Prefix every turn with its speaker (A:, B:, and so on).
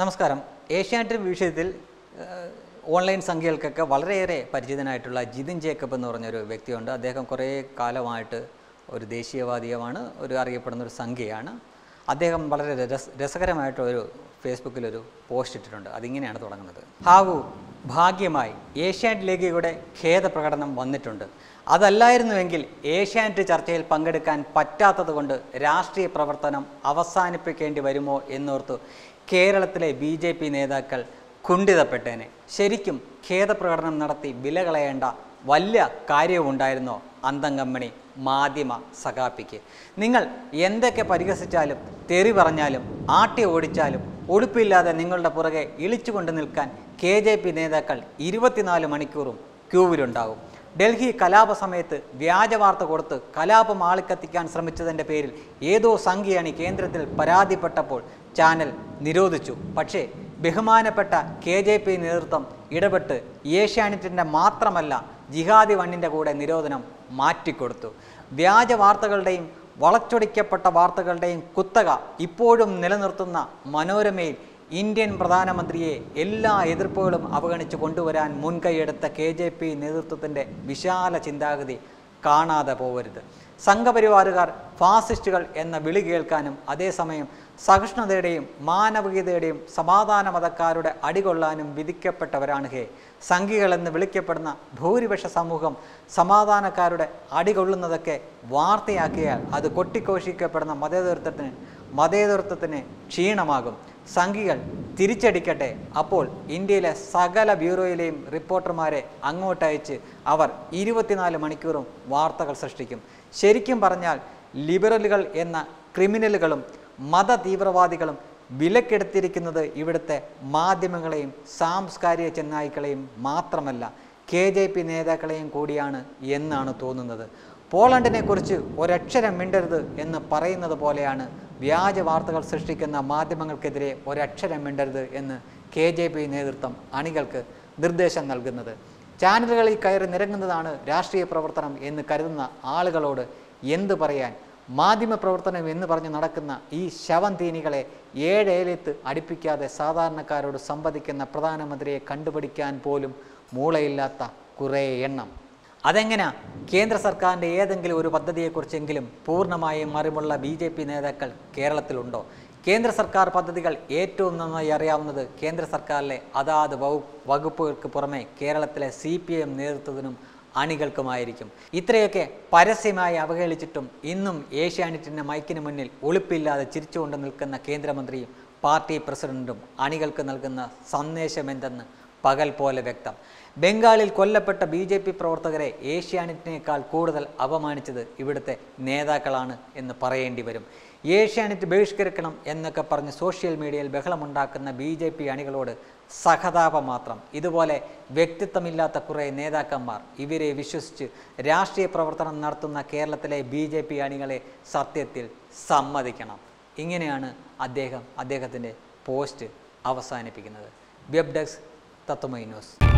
A: നമസ്കാരം. ഏഷ്യാനെറ്റ് വിഷയത്തിൽ ഓൺലൈൻ സംഖ്യകൾക്കൊക്കെ വളരെയേറെ പരിചിതനായിട്ടുള്ള ജിതിൻ ജേക്കബ് എന്ന് പറഞ്ഞൊരു വ്യക്തിയുണ്ട്. അദ്ദേഹം കുറേ കാലമായിട്ട് ഒരു ദേശീയവാദിയുമാണ് ഒരു അറിയപ്പെടുന്ന ഒരു സംഖ്യയാണ്. അദ്ദേഹം വളരെ രസ രസകരമായിട്ട് ഒരു ഫേസ്ബുക്കിലൊരു പോസ്റ്റ് ഇട്ടിട്ടുണ്ട്. അതിങ്ങനെയാണ് തുടങ്ങുന്നത്. ഹാവു ഭാഗ്യമായി ഏഷ്യാനെറ്റ് ലേഖയുടെ ഖേദപ്രകടനം വന്നിട്ടുണ്ട്. അതല്ലായിരുന്നുവെങ്കിൽ ഏഷ്യാനെറ്റ് ചർച്ചയിൽ പങ്കെടുക്കാൻ പറ്റാത്തതുകൊണ്ട് രാഷ്ട്രീയ പ്രവർത്തനം അവസാനിപ്പിക്കേണ്ടി വരുമോ എന്നോർത്ത് കേരളത്തിലെ ബി ജെ പി നേതാക്കൾ കുണ്ഠിതപ്പെട്ടേനെ. ശരിക്കും ഖേദപ്രകടനം നടത്തി വില കളയേണ്ട വലിയ കാര്യവുമുണ്ടായിരുന്നോ അന്തംകമ്മണി മാധ്യമ സഖാപ്പിക്ക് നിങ്ങൾ എന്തൊക്കെ പരിഹസിച്ചാലും തെറി പറഞ്ഞാലും ആട്ടി ഓടിച്ചാലും ഉടുപ്പില്ലാതെ നിങ്ങളുടെ പുറകെ ഇളിച്ചുകൊണ്ട് നിൽക്കാൻ കെ ജെ പി നേതാക്കൾ ഇരുപത്തിനാല് മണിക്കൂറും ക്യൂവിലുണ്ടാകും. ഡൽഹി കലാപ സമയത്ത് വ്യാജ വാർത്ത കൊടുത്ത് കലാപം ആളിക്കത്തിക്കാൻ ശ്രമിച്ചതിന്റെ പേരിൽ ഏതോ സംഖ്യയാണ് കേന്ദ്രത്തിൽ പരാതിപ്പെട്ടപ്പോൾ ചാനൽ നിരോധിച്ചു. പക്ഷേ ബഹുമാനപ്പെട്ട കെ ജെ പി നേതൃത്വം ഇടപെട്ട് ഏഷ്യാനെറ്റിന്റെ മാത്രമല്ല ജിഹാദി വണ്ണിന്റെ കൂടെ നിരോധനം മാറ്റിക്കൊടുത്തു. വ്യാജ വാർത്തകളുടെയും വളച്ചൊടിക്കപ്പെട്ട വാർത്തകളുടെയും കുത്തക ഇപ്പോഴും നിലനിർത്തുന്ന മനോരമയിൽ ഇന്ത്യൻ പ്രധാനമന്ത്രിയെ എല്ലാ എതിർപ്പുകളും അവഗണിച്ച് കൊണ്ടുവരാൻ മുൻകൈയെടുത്ത കെ ജെ പി നേതൃത്വത്തിന്റെ വിശാല ചിന്താഗതി കാണാതെ പോവരുത്. സംഘപരിവാറുകാർ ഫാസിസ്റ്റുകൾ എന്ന വിളി കേൾക്കാനും അതേസമയം സഹിഷ്ണുതയുടെയും മാനവികതയുടെയും സമാധാന മതക്കാരുടെ അടികൊള്ളാനും വിധിക്കപ്പെട്ടവരാണ് ഹേ. സംഘികളെന്ന് വിളിക്കപ്പെടുന്ന ഭൂരിപക്ഷ സമൂഹം സമാധാനക്കാരുടെ അടികൊള്ളുന്നതൊക്കെ വാർത്തയാക്കിയാൽ അത് കൊട്ടിഘോഷിക്കപ്പെടുന്ന മതേതൃത്വത്തിന് മതേതൃത്വത്തിന് ക്ഷീണമാകും. സംഘികൾ തിരിച്ചടിക്കട്ടെ. അപ്പോൾ ഇന്ത്യയിലെ സകല ബ്യൂറോയിലെയും റിപ്പോർട്ടർമാരെ അങ്ങോട്ടയച്ച് അവർ ഇരുപത്തിനാല് മണിക്കൂറും വാർത്തകൾ സൃഷ്ടിക്കും. ശരിക്കും പറഞ്ഞാൽ ലിബറലുകൾ എന്ന ക്രിമിനലുകളും മത തീവ്രവാദികളും വിലക്കെടുത്തിരിക്കുന്നത് ഇവിടുത്തെ മാധ്യമങ്ങളെയും സാംസ്കാരിക ചെന്നായ്ക്കളെയും മാത്രമല്ല കെ ജെ പി നേതാക്കളെയും കൂടിയാണ് എന്നാണ് തോന്നുന്നത്. പോളണ്ടിനെക്കുറിച്ച് ഒരക്ഷരം മിണ്ടരുത് എന്ന് പറയുന്നത് പോലെയാണ് വ്യാജ വാർത്തകൾ സൃഷ്ടിക്കുന്ന മാധ്യമങ്ങൾക്കെതിരെ ഒരക്ഷരം മിണ്ടരുത് എന്ന് കെ ജെ പി നേതൃത്വം അണികൾക്ക് നിർദ്ദേശം നൽകുന്നത്. ചാനലുകളിൽ കയറി നിരങ്ങുന്നതാണ് രാഷ്ട്രീയ പ്രവർത്തനം എന്ന് കരുതുന്ന ആളുകളോട് എന്ത് പറയാൻ? മാധ്യമ പ്രവർത്തനം എന്ന് പറഞ്ഞ് നടക്കുന്ന ഈ ശവം തീനികളെ ഏഴേലത്ത് അടുപ്പിക്കാതെ സാധാരണക്കാരോട് സംവദിക്കുന്ന പ്രധാനമന്ത്രിയെ കണ്ടുപിടിക്കാൻ പോലും മൂളയില്ലാത്ത കുറേ എണ്ണം. അതെങ്ങനെയാ കേന്ദ്ര സർക്കാരിന്റെ ഏതെങ്കിലും ഒരു പദ്ധതിയെക്കുറിച്ചെങ്കിലും പൂർണമായും അറിവുള്ള ബി ജെ പി നേതാക്കൾ കേരളത്തിലുണ്ടോ? കേന്ദ്ര സർക്കാർ പദ്ധതികൾ ഏറ്റവും നന്നായി അറിയാവുന്നത് കേന്ദ്ര സർക്കാരിലെ അതാത് വകു വകുപ്പുകൾക്ക് പുറമെ കേരളത്തിലെ സി പി എം നേതൃത്വത്തിനും അണികൾക്കുമായിരിക്കും. ഇത്രയൊക്കെ പരസ്യമായി അവഹേളിച്ചിട്ടും ഇന്നും ഏഷ്യാനെറ്റിന്റെ മൈക്കിന് മുന്നിൽ ഒളിപ്പില്ലാതെ ചിരിച്ചുകൊണ്ട് നിൽക്കുന്ന കേന്ദ്രമന്ത്രിയും പാർട്ടി പ്രസിഡന്റും അണികൾക്ക് നൽകുന്ന സന്ദേശമെന്തെന്ന് പകൽ പോലെ വ്യക്തം. ബംഗാളിൽ കൊല്ലപ്പെട്ട ബി ജെ പി പ്രവർത്തകരെ ഏഷ്യാനെറ്റിനേക്കാൾ കൂടുതൽ അപമാനിച്ചത് ഇവിടുത്തെ നേതാക്കളാണ് എന്ന് പറയേണ്ടി വരും. ഏഷ്യാനെറ്റ് ബഹിഷ്കരിക്കണം എന്നൊക്കെ പറഞ്ഞ് സോഷ്യൽ മീഡിയയിൽ ബഹളമുണ്ടാക്കുന്ന ബി ജെ പി അണികളോട് സഹതാപം മാത്രം. ഇതുപോലെ വ്യക്തിത്വമില്ലാത്ത കുറേ നേതാക്കന്മാർ ഇവരെ വിശ്വസിച്ച് രാഷ്ട്രീയ പ്രവർത്തനം നടത്തുന്ന കേരളത്തിലെ ബി ജെ പി അണികളെ സത്യത്തിൽ സമ്മതിക്കണം. ഇങ്ങനെയാണ് അദ്ദേഹം അദ്ദേഹത്തിന്റെ പോസ്റ്റ് അവസാനിപ്പിക്കുന്നത്. Web desk ったと思います。